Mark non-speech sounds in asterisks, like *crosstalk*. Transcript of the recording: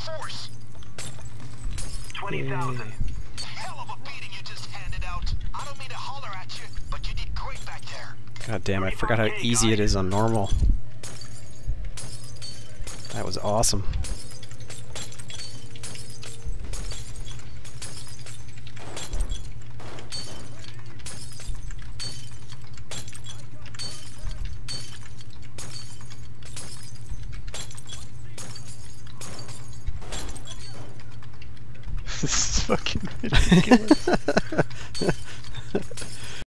force. 20,000. Hell of a beating you just handed out. I don't mean to holler at you, but you did great back there. God damn, I forgot how easy it is on normal. That was awesome. This is fucking ridiculous. *laughs*